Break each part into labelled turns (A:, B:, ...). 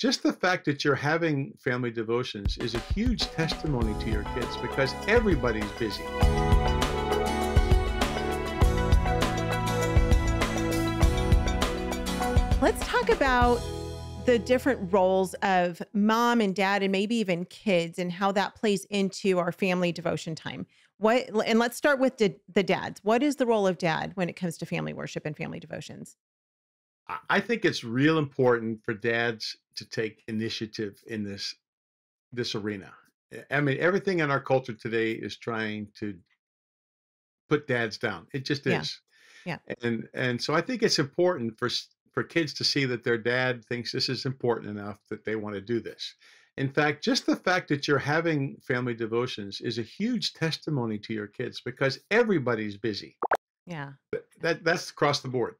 A: just the fact that you're having family devotions is a huge testimony to your kids because everybody's busy.
B: Let's talk about the different roles of mom and dad and maybe even kids and how that plays into our family devotion time. What and let's start with the, the dads. What is the role of dad when it comes to family worship and family devotions?
A: I think it's real important for dads to take initiative in this this arena. I mean, everything in our culture today is trying to put dads down. It just
B: Yeah.
A: is.
B: Yeah.
A: And and so I think it's important for for kids to see that their dad thinks this is important enough that they want to do this. In fact, just the fact that you're having family devotions is a huge testimony to your kids because everybody's busy.
B: Yeah.
A: That that's across the board.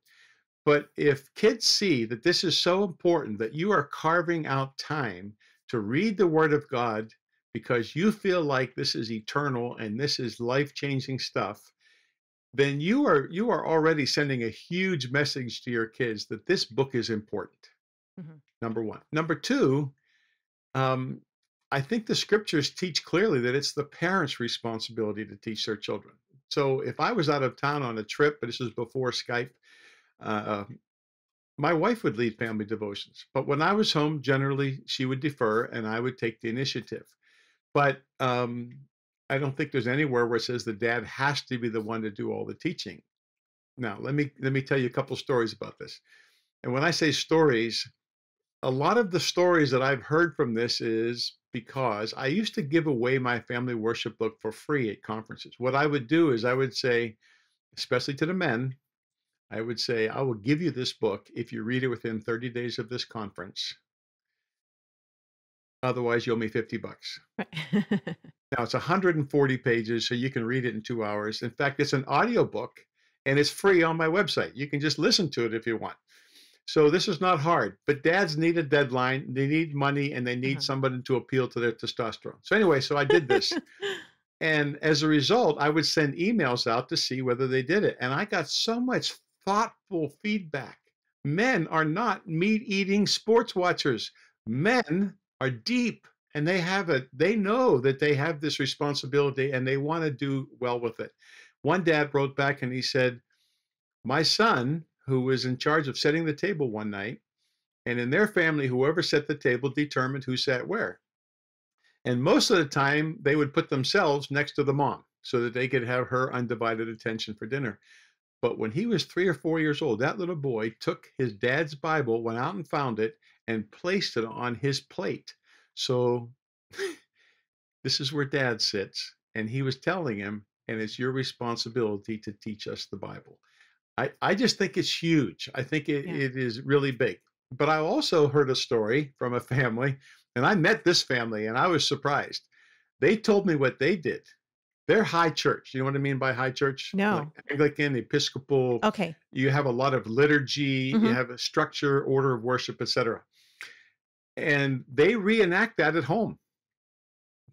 A: But if kids see that this is so important that you are carving out time to read the Word of God because you feel like this is eternal and this is life-changing stuff, then you are you are already sending a huge message to your kids that this book is important.
B: Mhm.
A: Number one. Number two, um, I think the scriptures teach clearly that it's the parents' responsibility to teach their children. So if I was out of town on a trip, but this was before Skype, uh, my wife would lead family devotions. But when I was home, generally she would defer and I would take the initiative. But um, I don't think there's anywhere where it says the dad has to be the one to do all the teaching. Now, let me let me tell you a couple stories about this. And when I say stories, a lot of the stories that I've heard from this is because I used to give away my family worship book for free at conferences. What I would do is I would say, especially to the men, I would say, I will give you this book if you read it within 30 days of this conference. Otherwise, you owe me 50 bucks.
B: Right.
A: Now it's 140 pages, so you can read it in two hours. In fact, it's an audio book and it's free on my website. You can just listen to it if you want. So this is not hard, but dads need a deadline. They need money and they need
B: Uh-huh.
A: somebody to appeal to their testosterone. So anyway, so I did this. And as a result, I would send emails out to see whether they did it. And I got so much thoughtful feedback. Men are not meat eating sports watchers. Men are deep and they have it. They know that they have this responsibility and they want to do well with it. One dad wrote back and he said, My son, who was in charge of setting the table one night, and in their family, whoever set the table determined who sat where. And most of the time, they would put themselves next to the mom so that they could have her undivided attention for dinner. But when he was three or four years old, that little boy took his dad's Bible, went out and found it, and placed it on his plate. So this is where dad sits. And he was telling him, and it's your responsibility to teach us the Bible. I, I just think it's huge. I think it,
B: Yeah.
A: it is really big. But I also heard a story from a family, and I met this family and I was surprised. They told me what they did. They're high church. You know what I mean by high church?
B: No.
A: Like Anglican, Episcopal.
B: okay.
A: You have a lot of liturgy, you
B: Mhm.
A: have a structure, order of worship, etc. And they reenact that at home.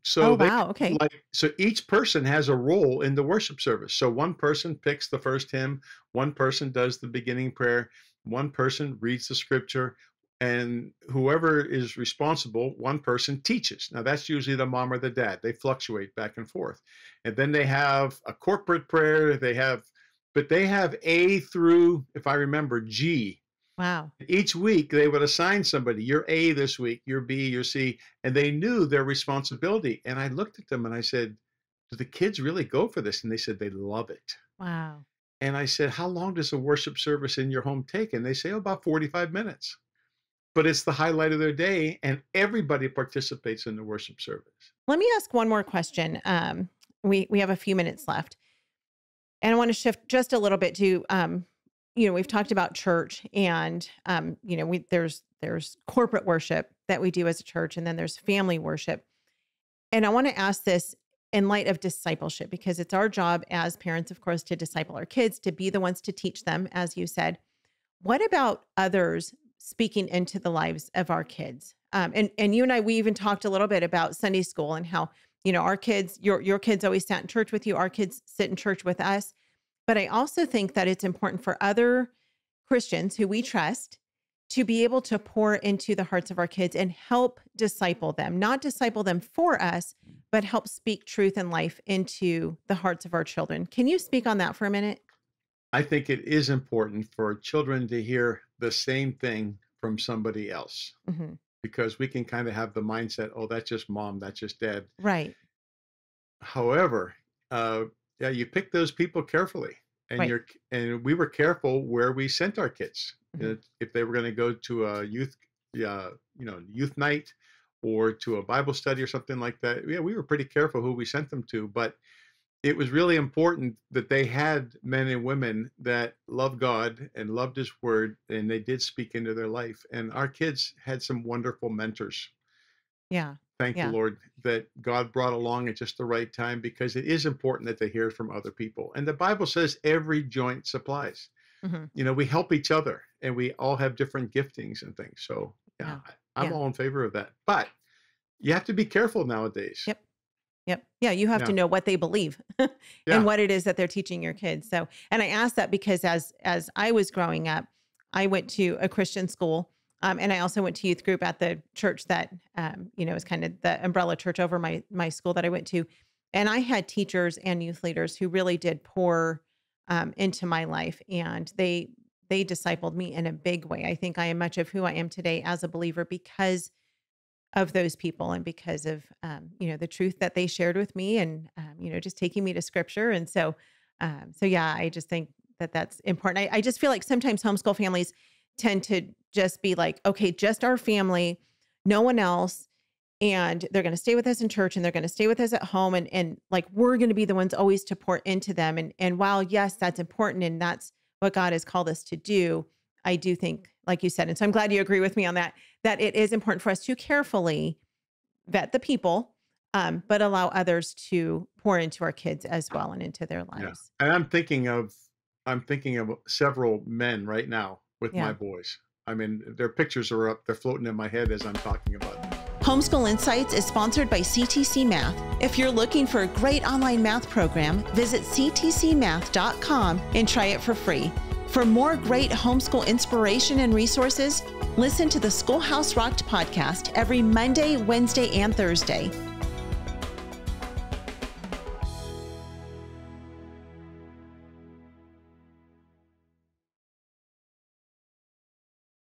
A: So
B: oh wow. Okay.
A: like so each person has a role in the worship service so one person picks the first hymn one person does the beginning prayer one person reads the scripture and whoever is responsible one person teaches. Now that's usually the mom or the dad. They fluctuate back and forth. And then they have a corporate prayer they have but they have a through if i remember g.
B: Wow.
A: each week they would assign somebody you're a this week you're b you're c and they knew their responsibility. And i looked at them and i said do the kids really go for this? And they said they love it.
B: Wow.
A: and i said how long does a worship service in your home take? And they say oh, about 45 minutes but it's the highlight of their day and everybody participates in the worship service
B: Let me ask one more question. Um, we we have a few minutes left, and I want to shift just a little bit to, um, you know, we've talked about church, and um, you know, we there's there's corporate worship that we do as a church, and then there's family worship, and I want to ask this in light of discipleship because it's our job as parents, of course, to disciple our kids, to be the ones to teach them, as you said. What about others speaking into the lives of our kids? Um, and and you and I, we even talked a little bit about Sunday school and how you know our kids, your your kids always sat in church with you. Our kids sit in church with us. But I also think that it's important for other Christians who we trust to be able to pour into the hearts of our kids and help disciple them, not disciple them for us, but help speak truth and life into the hearts of our children. Can you speak on that for a minute?
A: I think it is important for children to hear the same thing from somebody else
B: hmm
A: because we can kind of have the mindset, oh, that's just mom, that's just dad.
B: Right.
A: However, uh, yeah, you pick those people carefully, and
B: Right.
A: you're and we were careful where we sent our kids.
B: Mhm.
A: Uh, If they were going to go to a youth, yeah, you know, youth night or to a Bible study or something like that, yeah, we were pretty careful who we sent them to. But it was really important that they had men and women that loved God and loved His Word, and they did speak into their life. And our kids had some wonderful mentors
B: Yeah.
A: thank
B: Yeah.
A: the Lord that God brought along at just the right time because it is important that they hear from other people. And the Bible says every joint supplies.
B: hmm
A: You know, we help each other and we all have different giftings and things. So, yeah,
B: Yeah.
A: I'm
B: Yeah.
A: all in favor of that. But you have to be careful nowadays.
B: Yep. Yep. Yeah. You have to know what they believe
A: Yeah.
B: and what it is that they're teaching your kids. So, and I asked that because as as I was growing up, I went to a Christian school, um, and I also went to youth group at the church that um, you know is kind of the umbrella church over my my school that I went to, and I had teachers and youth leaders who really did pour um, into my life, and they they discipled me in a big way. I think I am much of who I am today as a believer because of those people and because of um, you know the truth that they shared with me and um, you know just taking me to scripture. And so um, so yeah i just think that that's important. I, I just feel like sometimes homeschool families tend to just be like okay just our family no one else and they're going to stay with us in church and they're going to stay with us at home and and like we're going to be the ones always to pour into them. And and while yes that's important and that's what god has called us to do i do think like you said and so i'm glad you agree with me on that that it is important for us to carefully vet the people, um, but allow others to pour into our kids as well and into their
A: Yeah.
B: lives.
A: And I'm thinking of I'm thinking of several men right now with
B: Yeah.
A: my boys. I mean, their pictures are up, they're floating in my head as I'm talking about them.
B: Homeschool Insights is sponsored by CTC Math. If you're looking for a great online math program, visit ctcmath.com and try it for free. For more great homeschool inspiration and resources, listen to the Schoolhouse Rocked podcast every Monday, Wednesday, and Thursday.